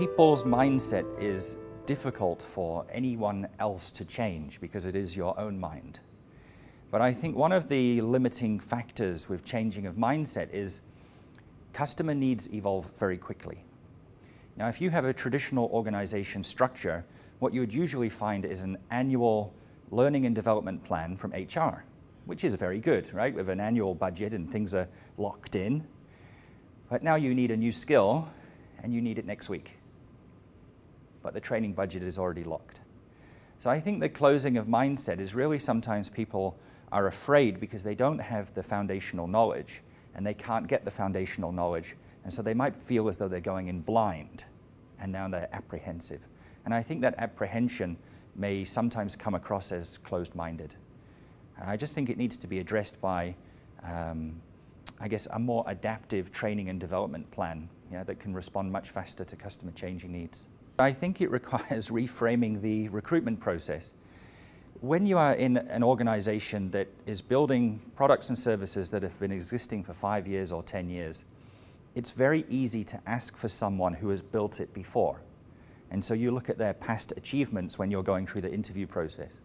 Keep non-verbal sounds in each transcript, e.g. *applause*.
People's mindset is difficult for anyone else to change because it is your own mind. But I think one of the limiting factors with changing of mindset is customer needs evolve very quickly. Now, if you have a traditional organization structure, what you would usually find is an annual learning and development plan from HR, which is very good, right? With an annual budget and things are locked in. But now you need a new skill and you need it next week. But the training budget is already locked. So I think the closing of mindset is really sometimes people are afraid because they don't have the foundational knowledge and they can't get the foundational knowledge. And so they might feel as though they're going in blind and now they're apprehensive. And I think that apprehension may sometimes come across as closed minded. I just think it needs to be addressed by, um, I guess, a more adaptive training and development plan you know, that can respond much faster to customer changing needs. I think it requires *laughs* reframing the recruitment process when you are in an organization that is building products and services that have been existing for five years or 10 years, it's very easy to ask for someone who has built it before. And so you look at their past achievements when you're going through the interview process.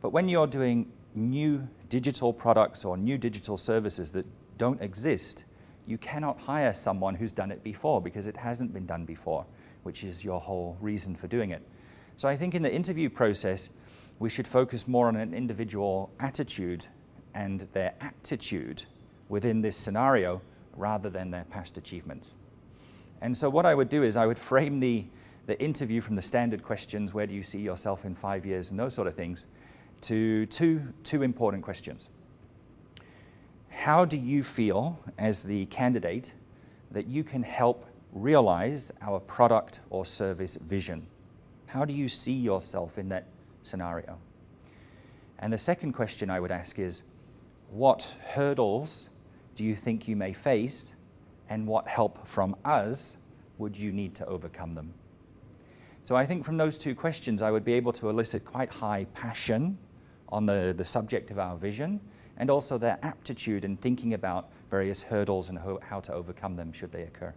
But when you're doing new digital products or new digital services that don't exist, you cannot hire someone who's done it before because it hasn't been done before, which is your whole reason for doing it. So I think in the interview process, we should focus more on an individual attitude and their aptitude within this scenario rather than their past achievements. And so what I would do is I would *laughs* frame the, the interview from the standard questions, where do you see yourself in five years, and those sort of things, to two, two important questions. How do you feel as the candidate that you can help realize our product or service vision? How do you see yourself in that scenario. And the second question I would ask is what hurdles do you think you may face, and what help from us would you need to overcome them? So I think from those two questions, I would be able to elicit quite high passion on the, the subject of our vision and also their aptitude in thinking about various hurdles and how to overcome them should they occur.